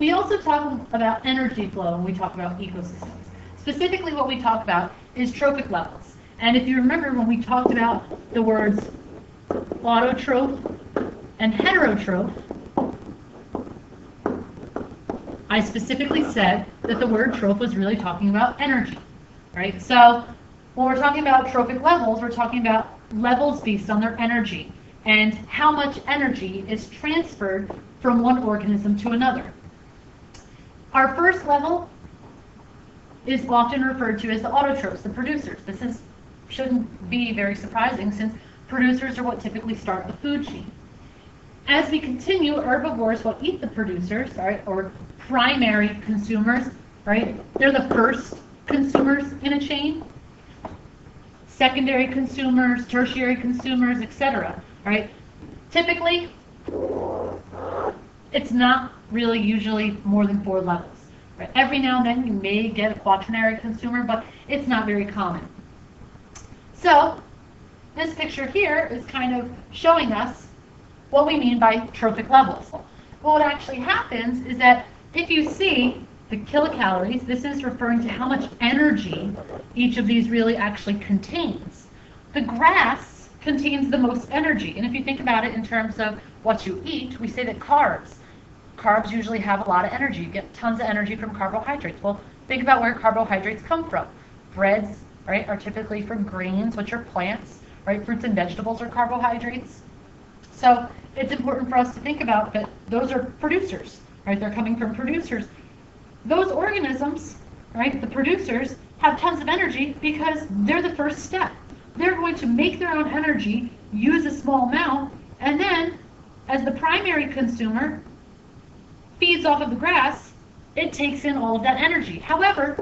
We also talk about energy flow when we talk about ecosystems. Specifically, what we talk about is trophic levels. And if you remember when we talked about the words autotroph and heterotroph, I specifically said that the word troph was really talking about energy, right? So when we're talking about trophic levels, we're talking about levels based on their energy and how much energy is transferred from one organism to another. Our first level is often referred to as the autotrophs, the producers. This is, shouldn't be very surprising since producers are what typically start the food chain. As we continue, herbivores will eat the producers, right, or primary consumers, right? They're the first consumers in a chain. Secondary consumers, tertiary consumers, etc. Right? Typically, it's not really usually more than four levels. Right? Every now and then you may get a quaternary consumer, but it's not very common. So this picture here is kind of showing us what we mean by trophic levels. Well, what actually happens is that if you see the kilocalories, this is referring to how much energy each of these really actually contains. The grass contains the most energy. And if you think about it in terms of what you eat, we say that carbs. Carbs usually have a lot of energy. You get tons of energy from carbohydrates. Well, think about where carbohydrates come from. Breads, right, are typically from grains, which are plants, right? Fruits and vegetables are carbohydrates. So it's important for us to think about that those are producers, right? They're coming from producers. Those organisms, right, the producers, have tons of energy because they're the first step. They're going to make their own energy, use a small amount, and then, as the primary consumer feeds off of the grass, it takes in all of that energy. However,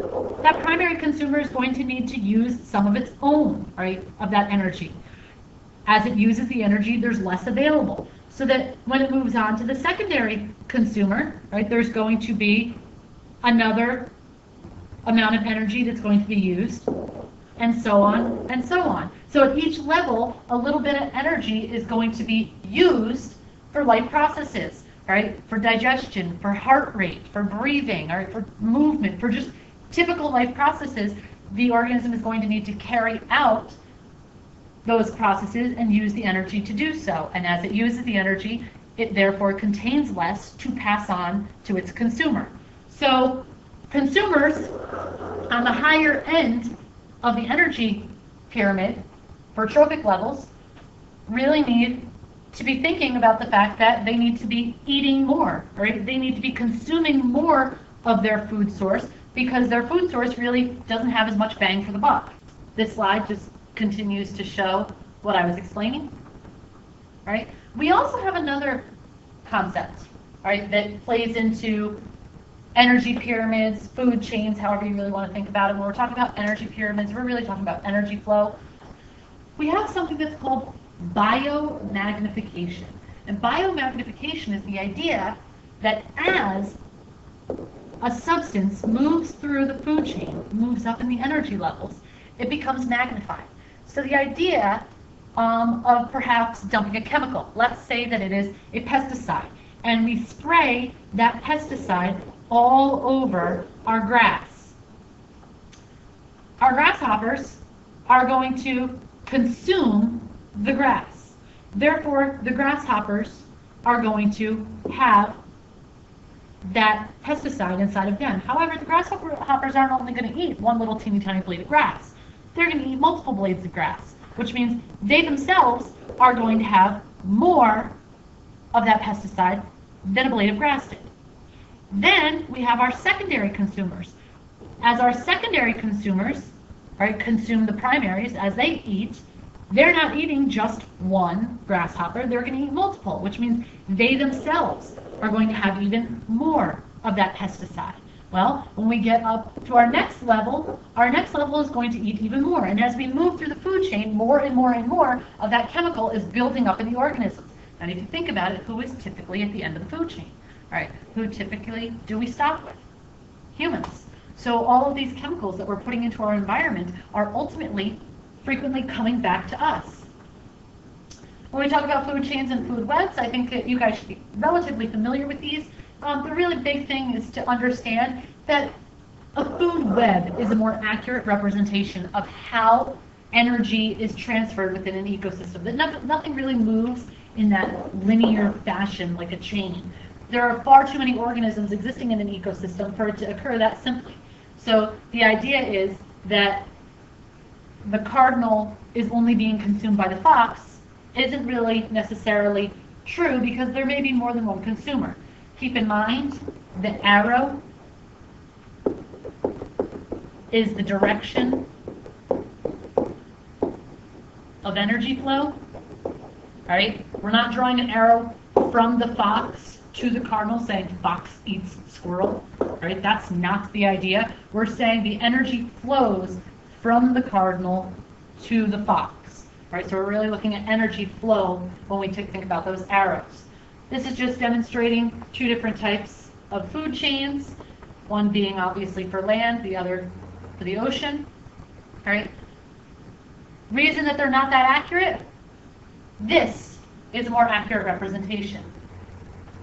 that primary consumer is going to need to use some of its own, right, of that energy. As it uses the energy, there's less available. So that when it moves on to the secondary consumer, right, there's going to be another amount of energy that's going to be used, and so on and so on. So at each level, a little bit of energy is going to be used for life processes, right? For digestion, for heart rate, for breathing, or for movement, for just typical life processes, the organism is going to need to carry out those processes and use the energy to do so. And as it uses the energy, it therefore contains less to pass on to its consumer. So consumers on the higher end of the energy pyramid for trophic levels really need to be thinking about the fact that they need to be eating more, right? They need to be consuming more of their food source because their food source really doesn't have as much bang for the buck. This slide just continues to show what I was explaining, right? We also have another concept, right, that plays into energy pyramids, food chains, however you really want to think about it. When we're talking about energy pyramids, we're really talking about energy flow. We have something that's called biomagnification. And biomagnification is the idea that as a substance moves through the food chain, moves up in the energy levels, it becomes magnified. So the idea um, of perhaps dumping a chemical, let's say that it is a pesticide, and we spray that pesticide all over our grass. Our grasshoppers are going to consume the grass. Therefore, the grasshoppers are going to have that pesticide inside of them. However, the grasshoppers aren't only going to eat one little teeny tiny blade of grass. They're going to eat multiple blades of grass, which means they themselves are going to have more of that pesticide than a blade of grass did. Then we have our secondary consumers. As our secondary consumers right, consume the primaries as they eat, they're not eating just one grasshopper, they're going to eat multiple, which means they themselves are going to have even more of that pesticide. Well, when we get up to our next level, our next level is going to eat even more. And as we move through the food chain, more and more and more of that chemical is building up in the organisms. And if you think about it, who is typically at the end of the food chain? All right, who typically do we stop with? Humans. So all of these chemicals that we're putting into our environment are ultimately frequently coming back to us. When we talk about food chains and food webs, I think that you guys should be relatively familiar with these. um, the really big thing is to understand that a food web is a more accurate representation of how energy is transferred within an ecosystem. That nothing, nothing really moves in that linear fashion like a chain. There are far too many organisms existing in an ecosystem for it to occur that simply. So the idea is that the cardinal is only being consumed by the fox isn't really necessarily true because there may be more than one consumer. Keep in mind the arrow is the direction of energy flow. Right? We're not drawing an arrow from the fox to the cardinal saying fox eats squirrel. Right? That's not the idea. We're saying the energy flows from the cardinal to the fox. Right? So we're really looking at energy flow when we think about those arrows. This is just demonstrating two different types of food chains, one being obviously for land, the other for the ocean. All right. Reason that they're not that accurate? This is a more accurate representation.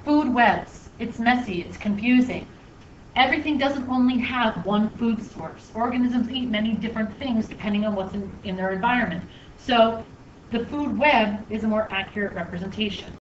Food webs, it's messy, it's confusing. Everything doesn't only have one food source. Organisms eat many different things depending on what's in, in their environment. So the food web is a more accurate representation.